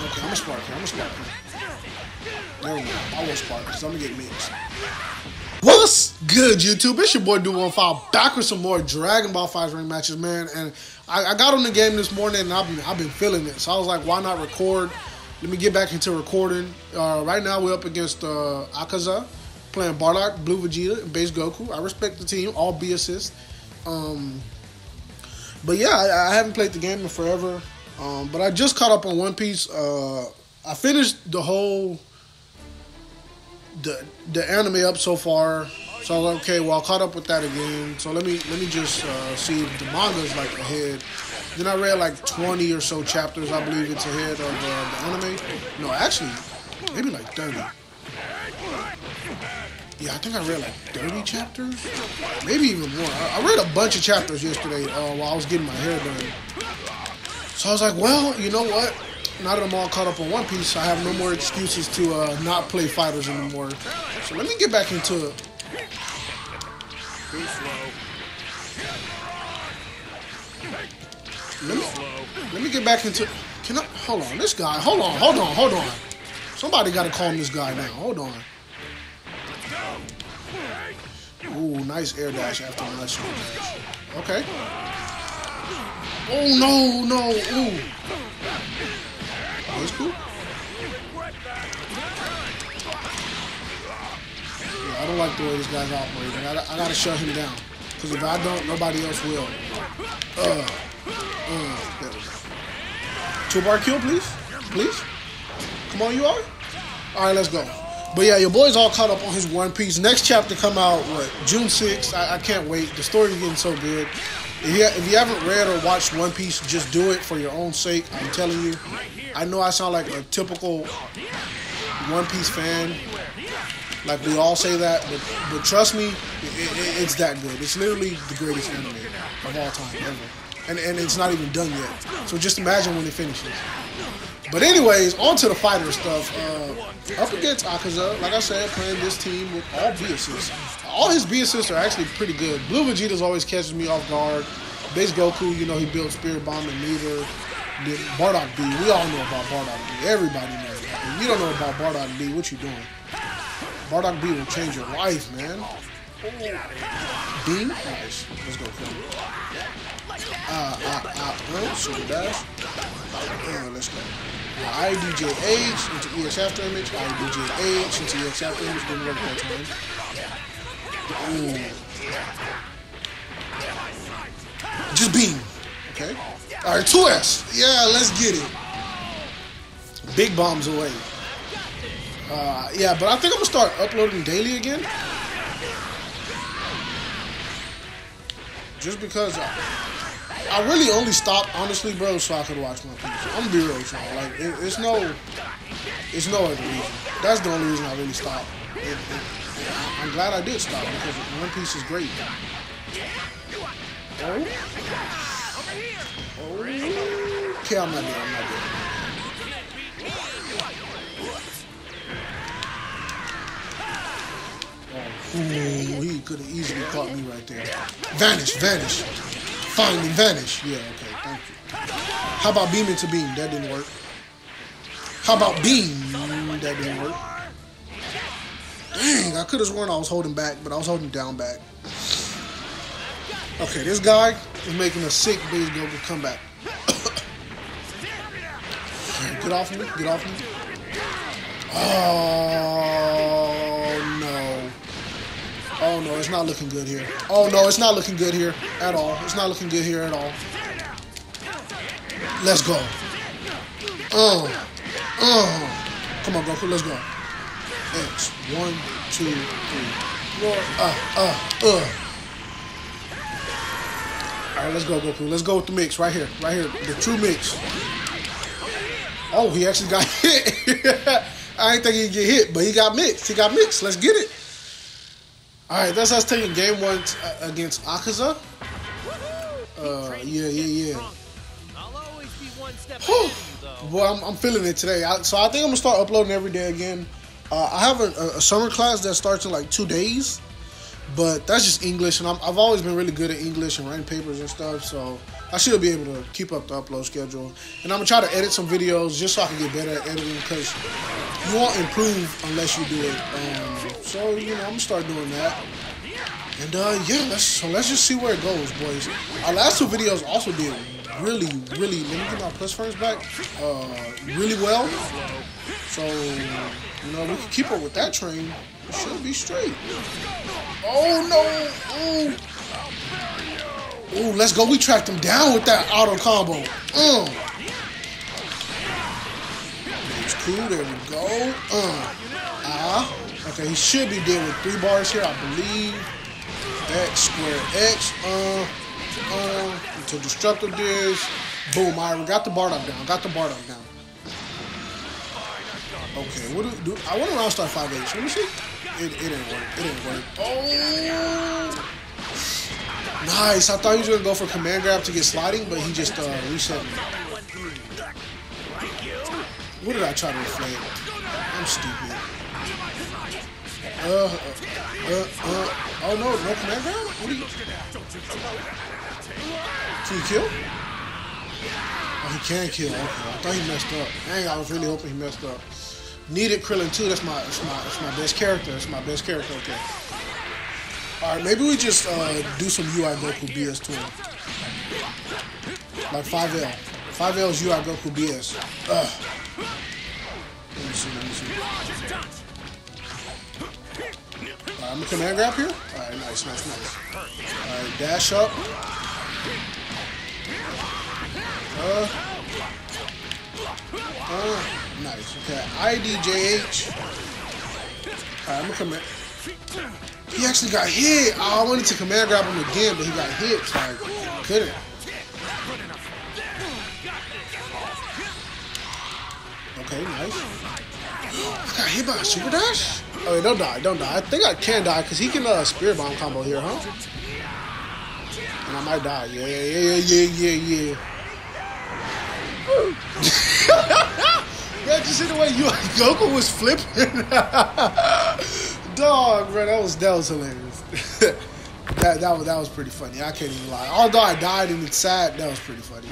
Okay, I'm gonna spark here. I'm gonna spark here. I won't spark because I'm gonna get mixed. What's good, YouTube? It's your boy Doop115 back with some more Dragon Ball FighterZ ring matches, man. And I, I, got on the game this morning and I've been, I've been feeling it. So I was like, why not record? Let me get back into recording. Uh, right now, we're up against uh, Akaza, playing Bardock, Blue Vegeta, and Base Goku. I respect the team, all B assist. Um, but yeah, I, I, haven't played the game in forever. Um, but I just caught up on One Piece. Uh, I finished the whole the the anime up so far. So okay, well, I caught up with that again. So let me let me just uh, see if the manga is like ahead. Then I read like 20 or so chapters. I believe it's ahead of uh, the anime. No, actually, maybe like 30. Yeah, I think I read like 30 chapters, maybe even more. I, I read a bunch of chapters yesterday uh, while I was getting my hair done. So I was like, well, you know what? now that I'm all caught up on One Piece, I have no more excuses to uh, not play FighterZ anymore. So let me get back into it. Let me, let me get back into. Can I hold on? This guy. Hold on. Hold on. Hold on. Somebody got to calm this guy down. Hold on. Ooh, nice air dash after a nice dash. Okay. Oh no, no. Ooh. That's cool. I don't like the way this guy's operating. I gotta, I gotta shut him down. Because if I don't, nobody else will. Uh, uh, Two bar kill, please. Please. Come on, you are? Alright, let's go. But yeah, your boy's all caught up on his One Piece. Next chapter come out, what, June 6th? I, I can't wait. The story's getting so good. If you, if you haven't read or watched One Piece, just do it for your own sake. I'm telling you. I know I sound like a typical One Piece fan. Like we all say that, but but trust me, it, it, it's that good. It's literally the greatest anime of all time ever, and and it's not even done yet. So just imagine when it finishes. But anyways, on to the fighter stuff. Uh, up against Akaza, like I said, playing this team with all B assists. All his B assists are actually pretty good. Blue Vegeta's always catches me off guard. Base Goku, you know, he built Spirit Bomb and Neither. Bardock B, we all know about Bardock B. Everybody knows. If you don't know about Bardock B, what you doing? Bardock B will change your life, man. B, nice. Let's go, Phil. Ah, ah, ah, oh, super dash. Uh, let's go. IDJH into EX after image. IDJH into EX after image. Didn't work that time. Just beam. Okay. All right, 2S. Yeah, let's get it. Big bombs away. Uh, yeah, but I think I'm gonna start uploading daily again. Just because I, I really only stopped, honestly, bro, so I could watch my piece. I'm gonna be real with y'all. Like, it, it's no, it's no other reason. That's the only reason I really stopped. It, it, I'm glad I did stop because One Piece is great. Oh. Oh. Okay, I'm not dead. I'm not dead. Ooh, he could have easily caught me right there. Vanish, vanish. Finally, vanish. Yeah, okay, thank you. How about beaming to beam? That didn't work. How about beam? That didn't work. Dang, I could have sworn I was holding back, but I was holding down back. Okay, this guy is making a sick base Goku comeback. get off me, get off me. Oh, no. Oh, no, it's not looking good here. Oh, no, it's not looking good here at all. It's not looking good here at all. Let's go. Oh, oh. Come on, Goku, let's go. X. One, two, three. Uh, uh, uh. All right, let's go, Goku. Let's go with the mix right here, right here, the true mix. Oh, he actually got hit. I didn't think he'd get hit, but he got mixed. He got mixed. Let's get it. All right, that's us taking game one uh, against Akaza. Uh, yeah, yeah, yeah. Boy, I'm, I'm, feeling it today. I, so I think I'm gonna start uploading every day again. Uh, I have a, a, summer class that starts in like two days, But that's just English, and i have always been really good at English and writing papers and stuff. So I should be able to keep up the upload schedule. And I'm gonna try to edit some videos just so I can get better at editing because you won't improve unless you do it. Um, so you know, I'm gonna start doing that. And uh, yeah, let's so let's just see where it goes, boys. Our last two videos also did really, really. Let me get my plus frames back. Uh, really well. So you know, we can keep up with that train. It should be straight. Oh no! Oh, oh, let's go. We tracked him down with that auto combo. Mm. It's cool. There we go. Uh. Ah. Okay, he should be dead with three bars here, I believe. X square X. Uh. Uh. Until Destructo Disc. Boom. I got the Bardock down. Got the Bardock down. Okay, what do, do I want to round start 5 8. Let me see. It, it didn't work. It didn't work. Oh! Nice. I thought he was going to go for command grab to get sliding, but he just uh, reset me. What did I try to reflect? I'm stupid. Uh, uh, uh, uh, oh no, no command grab? What are you? Can he kill? Oh, he can kill. Okay, I thought he messed up. Dang, I was really hoping he messed up. Needed Krillin too. That's my that's my that's my best character. That's my best character. Okay. All right, maybe we just uh, do some UI Goku BS to him. Like 5L. 5L's UI Goku BS. Ugh. Let me see, let me see. Alright, I'm gonna command grab here. Alright, nice, nice, nice. Alright, dash up. Uh. Uh. Nice. Okay. IDJH. Alright, I'm gonna come in. He actually got hit. Oh, I wanted to command grab him again, but he got hit. So I couldn't. Okay, nice. I got hit by a super dash? Oh, don't die, don't die. I think I can die because he can uh, spirit bomb combo here, huh? And I might die. Yeah, yeah, yeah, yeah, yeah, yeah. Yeah, just see the way you Goku was flipping. Dog, bro, that was that was hilarious. that that was that was pretty funny. I can't even lie. Although I died and it's sad, that was pretty funny.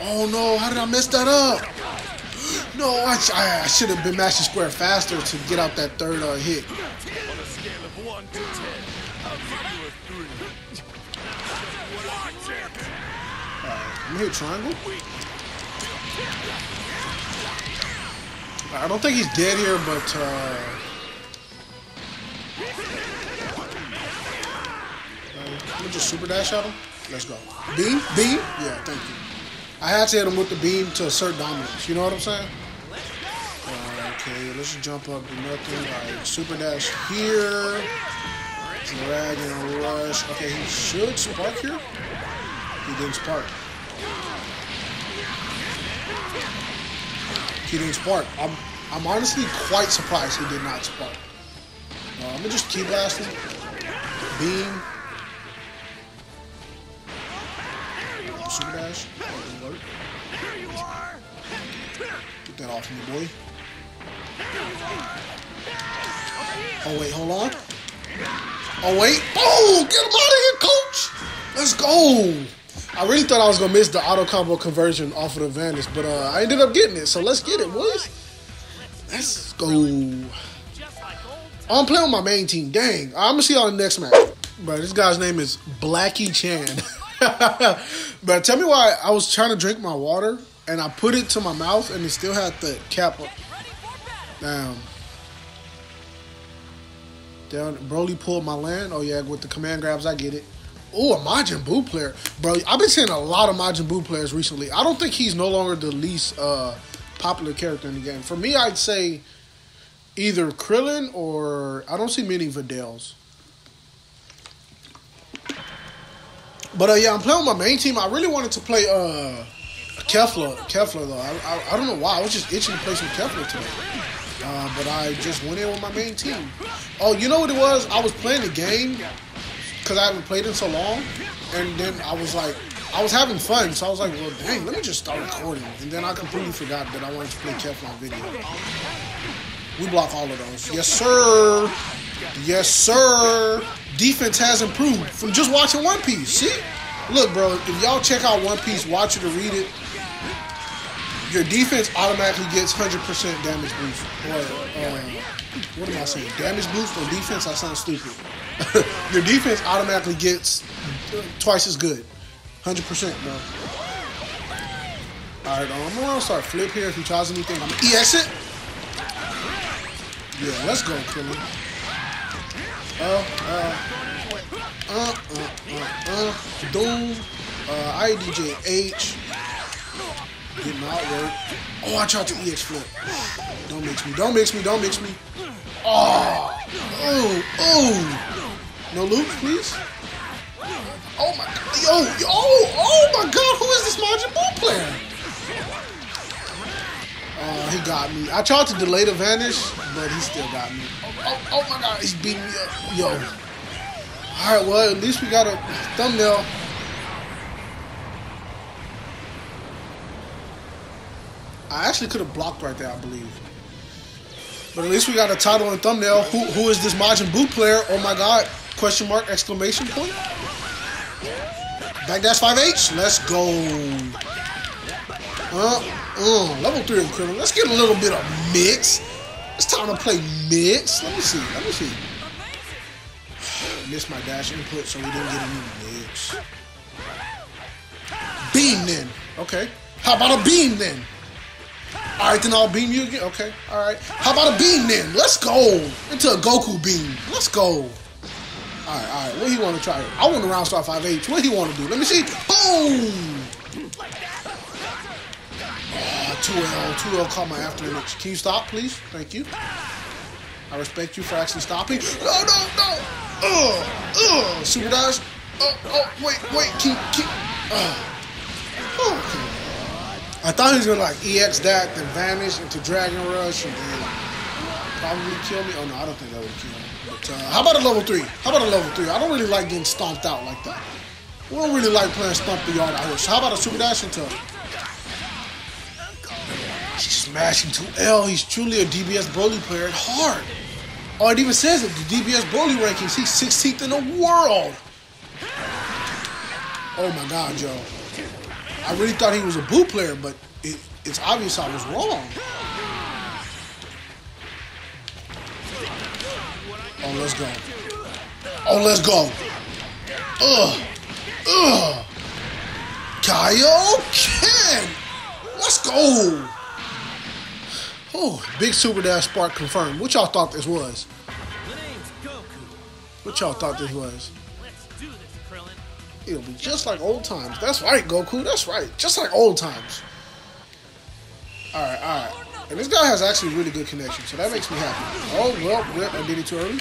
Oh no, how did I mess that up? No, I, I, I should have been mashing square faster to get out that third uh, hit. I'm hit triangle. I don't think he's dead here, but uh, let me just super dash at him. Let's go. Beam, beam. Yeah, thank you. I had to hit him with the beam to assert dominance. You know what I'm saying? okay, let's just jump up to nothing. All right, super dash here. Dragon rush. Okay, he should spark here. He didn't spark. He didn't spark. I'm, I'm honestly quite surprised he did not spark. Uh, I'm gonna just keep blasting. Beam. Super dash. Get that off me, boy. Oh wait, hold on. Oh wait. Oh, get him out of here, coach. Let's go. I really thought I was gonna miss the auto combo conversion off of the Vanish, but uh, I ended up getting it. So let's get it, boys. Let's go. I'm playing with my main team. Dang. I'm gonna see y'all in the next match. But this guy's name is Blackie Chan. but tell me why I was trying to drink my water and I put it to my mouth and it still had the cap up. Damn. Down, Broly pulled my land. Oh yeah, with the command grabs, I get it. Oh, a Majin Buu player, bro. I've been seeing a lot of Majin Buu players recently. I don't think he's no longer the least uh, popular character in the game. For me, I'd say either Krillin or I don't see many Videls. But uh, yeah, I'm playing with my main team. I really wanted to play uh, Kefla. Kefla though, I, I, I don't know why. I was just itching to play some Kefla today. Uh, but I just went in with my main team. Oh, you know what it was? I was playing the game because I haven't played in so long. And then I was like, I was having fun, so I was like, well, dang, let me just start recording. And then I completely forgot that I wanted to play Kefla video. We block all of those. Yes, sir. Yes, sir. Defense has improved from just watching One Piece. See? Look, bro, if y'all check out One Piece, watch it or read it, your defense automatically gets 100% damage boost. Or, uh, what am I saying? Damage boost on defense? I sound stupid. your defense automatically gets twice as good. 100%, bro. Alright, um, I'm gonna start flip here. If he tries anything, I'm gonna EX it. Yeah, let's go, Krillin. Uh, uh, uh, uh, uh, uh, Doom, uh, IDJH. Did not work. Oh, I tried to EX flip. Don't mix me, don't mix me, don't mix me. Oh, oh, oh. No loop, please. Oh my god, yo, yo, oh my god, who is this Majin Buu player? Uh, he got me. I tried to delay the vanish, but he still got me. Oh, oh, oh my god, he's beating me up. Yo. Alright, well, at least we got a thumbnail. I actually could have blocked right there, I believe. But at least we got a title and thumbnail. Who, who is this Majin Buu player? Oh my god. Question mark, exclamation point. Backdash 5H. Let's go. Uh, uh, level 3 of Krillin. Let's get a little bit of mix. It's time to play mix. Let me see. Let me see. Missed my dash input, so we didn't get any mix. Beam then. Okay. How about a beam then? All right, then I'll beam you again. Okay, all right. How about a beam then? Let's go into a Goku beam. Let's go. All right, all right. What he want to try? I want to round star 5H. What he want to do? Let me see. Boom. Oh, 2L. 2L caught my after image. Can you stop, please? Thank you. I respect you for actually stopping. No, no, no. Ugh, ugh. Super dash. Oh, oh, wait, wait. Keep, keep. Uh. Okay. I thought he was gonna like EX that, then vanish into Dragon Rush, and then probably kill me. Oh no, I don't think that would kill me. But uh, how about a level three? How about a level three? I don't really like getting stomped out like that. We don't really like playing stomp the yard out here. So how about a super dash into? He's just mashing to L. He's truly a DBS Broly player at heart. Oh, it even says it. The DBS Broly rankings. He's 16th in the world. Oh my God, Joe. I really thought he was a Buu player, but it, it's obvious I was wrong. Oh, let's go. Oh, let's go. Ugh. Ugh. Kaioken. Let's go. Oh, big Super Dash Spark confirmed. What y'all thought this was? What y'all thought this was? It'll be just like old times. That's right, Goku. That's right. Just like old times. Alright, alright. And this guy has actually really good connection, so that makes me happy. Oh, well, I did it too early.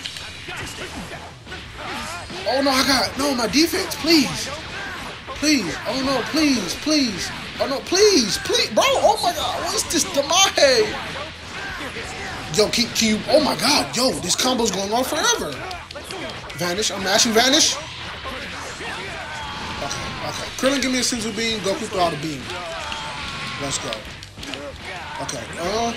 Oh, no, I got... No, my defense, please. Please. Oh, no, please, please. Oh, no, please, please. Bro, oh, my God. What's this? Damahe. Yo, keep you... Oh, my God. Yo, this combo's going on forever. Vanish. I'm mashing Vanish. Okay. Krillin, give me a Senzu beam. Goku throw out a beam. Let's go. Okay. Uh.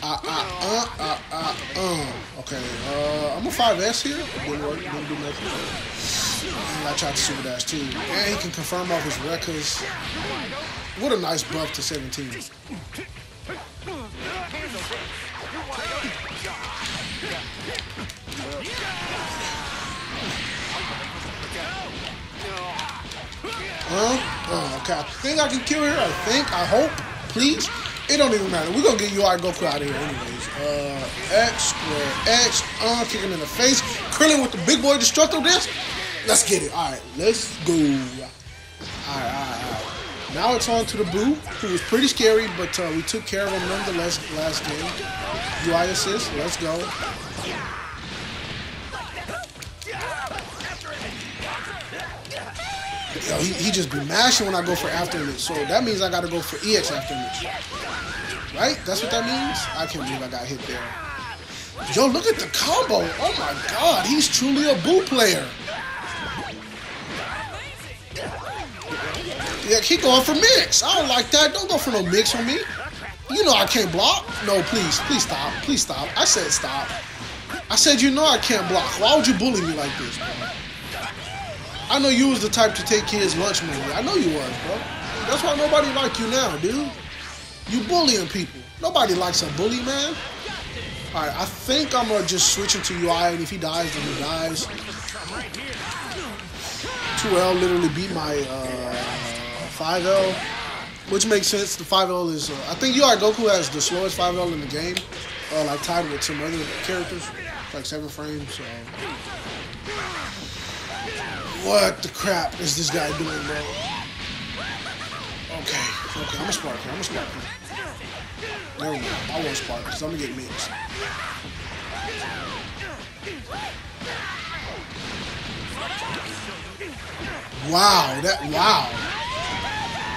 Uh. Uh. Uh. Uh. uh, uh. Okay. Uh. I'm a 5S here. Didn't work. Didn't do nothing. And I tried to super dash too. And he can confirm off his records. What a nice buff to 17. Huh? Oh, okay. I think I can kill her. I think. I hope. Please. It don't even matter. We're gonna get UI Goku out of here anyways. Uh, X square X. Uh, kick him in the face. Krillin with the big boy destructo dance. Let's get it. All right, let's go. All right, all right, all right. Now it's on to the Buu, who was pretty scary, but uh, we took care of him nonetheless last game. UI assist. Let's go. Yo, he, he just be mashing when I go for after image. So that means I gotta go for EX after image. Right? That's what that means? I can't believe I got hit there. Yo, look at the combo. Oh my god, he's truly a Buu player. Yeah, keep going for mix. I don't like that. Don't go for no mix on me. You know I can't block. No, please, please stop. Please stop. I said stop. I said you know I can't block. Why would you bully me like this, bro? I know you was the type to take kids' lunch money. I know you was, bro. That's why nobody like you now, dude. You bullying people. Nobody likes a bully, man. All right, I think I'm gonna just switch into UI, and if he dies, then he dies. 2L literally beat my uh, 5L, which makes sense. The 5L is, uh, I think UI Goku has the slowest 5L in the game, uh, like tied with some other characters, like seven frames. So. What the crap is this guy doing, bro? Okay, okay, I'm a spark here. I'm a spark here. There we go. I won't spark because I'm gonna get mixed. Wow, that wow.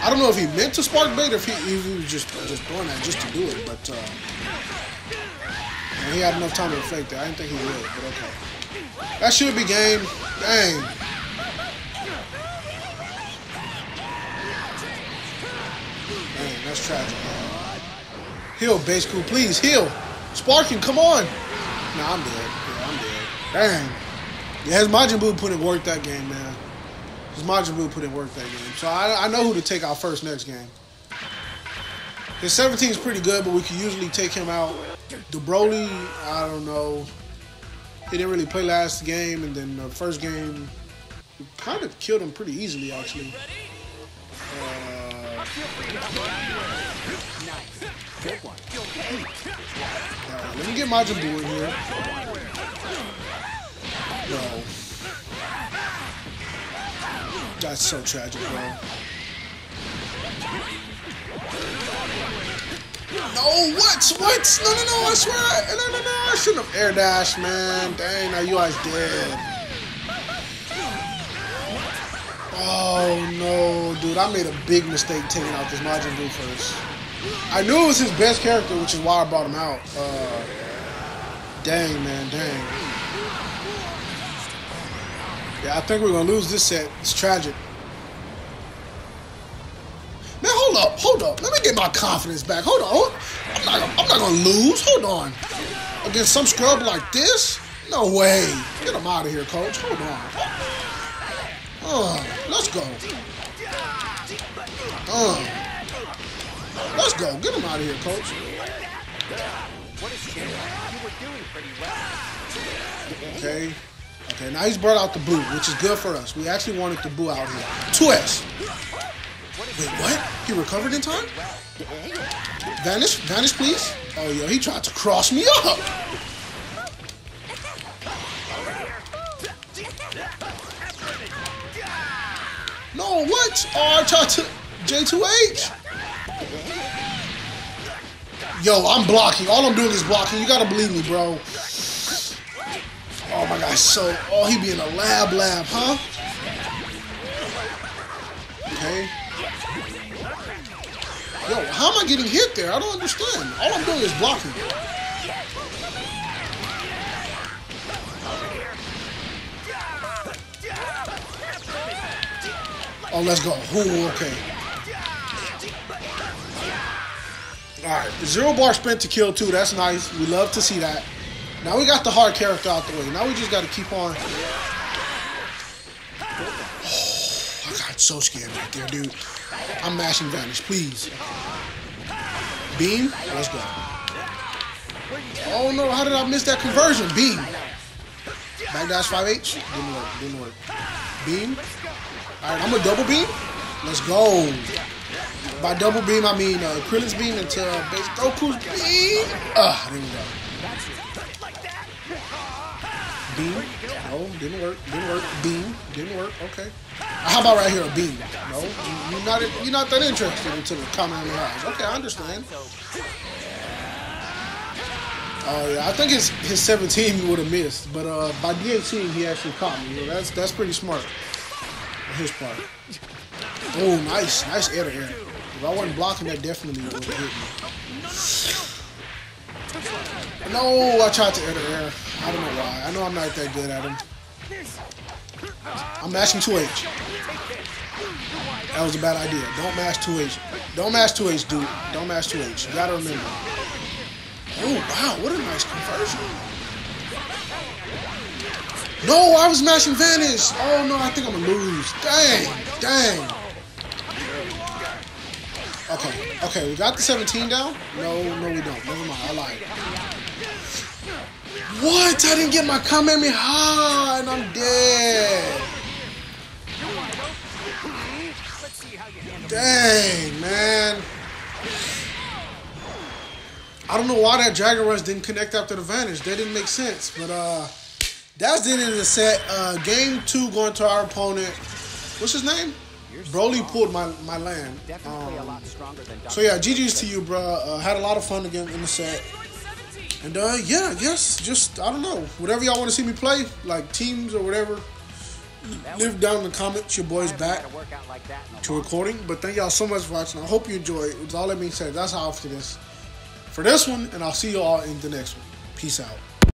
I don't know if he meant to spark bait or if he, if he was just just doing that just to do it, but uh, he had enough time to reflect it. I didn't think he would, but okay. That should be game. Dang. Man, that's tragic. Heal, base crew, please heal. Sparking, come on. Nah, I'm dead. Yeah, I'm dead. Dang. Yeah, his Majin Buu put in work that game, man. His Majin Buu put in work that game. So I, I know who to take out first next game. His 17 is pretty good, but we can usually take him out. The Broly, I don't know. He didn't really play last game, and then the first game, we kind of killed him pretty easily, actually. Uh, get Majin Buu in here. No. That's so tragic, bro. No, what? What? No, no, no, I swear. I, no, no, no, I shouldn't have air dashed, man. Dang, now you guys dead. Oh, no, dude. I made a big mistake taking out this Majin Buu first. I knew it was his best character, which is why I brought him out. Uh, dang, man, dang. Yeah, I think we're gonna lose this set. It's tragic. Man, hold up, hold up. Let me get my confidence back. Hold on. I'm not. I'm not gonna lose. Hold on. Against some scrub like this? No way. Get him out of here, coach. Hold on. Uh, let's go. Uh, let's go. Get him out of here, coach. Okay. Okay, now he's brought out the blue, which is good for us. We actually wanted the blue out here. Twist. Wait, what? He recovered in time? Vanish, vanish, please. Oh, yo, he tried to cross me up. No, what? Oh, I tried to J2H. Yo, I'm blocking. All I'm doing is blocking. You gotta believe me, bro. Oh my gosh, so oh he be in a lab lab, huh? Okay. Yo, how am I getting hit there? I don't understand. All I'm doing is blocking. Oh, let's go. Ooh, okay. Alright, zero bar spent to kill two. That's nice. We love to see that. Now we got the hard character out the way. Now we just got to keep on. Oh, I got so scared right there, dude. I'm mashing Vanish, please. Beam, let's go. Oh no, how did I miss that conversion? Beam. Backdash 5H, didn't work, didn't work. Beam. All right, I'm a double beam. Let's go. By double beam, I mean uh, Krillin's beam into uh, base Goku's beam. Ah, there we go. Beam. No, didn't work. Didn't work. Beam. Didn't work. Okay. How about right here, a beam? No, you're not. You're not that interested into the the eyes. Okay, I understand. Oh yeah, I think his his 17 he would have missed, but uh, by D18 he actually caught me. Know, that's that's pretty smart on his part. Oh, nice, nice air to air. If I wasn't blocking, that definitely would have hit me. No, I tried to air to air. I don't know why. I know I'm not that good at him. I'm mashing 2H. That was a bad idea. Don't mash 2H. Don't mash 2H, dude. Don't mash 2H. You gotta remember. Oh, wow. What a nice conversion. No, I was mashing Vanish. Oh, no. I think I'm gonna lose. Dang. Dang. Okay. Okay. We got the 17 down? No, no, we don't. Never mind. I lied. What? I didn't get my Kamehameha and I'm dead. Dang, man. I don't know why that Dragon Rush didn't connect after the Vanish. That didn't make sense. But uh that's the end of the set. Uh game two going to our opponent. What's his name? Broly pulled my, my land. Um, so yeah, GG's to you, bro. Uh, had a lot of fun again in the set. And uh, yeah, yes, just I don't know, whatever y'all want to see me play, like teams or whatever. Leave down in the comments. Your boy's back to recording. But thank y'all so much for watching. I hope you enjoyed. With all that being said, that's how for this for this one, and I'll see you all in the next one. Peace out.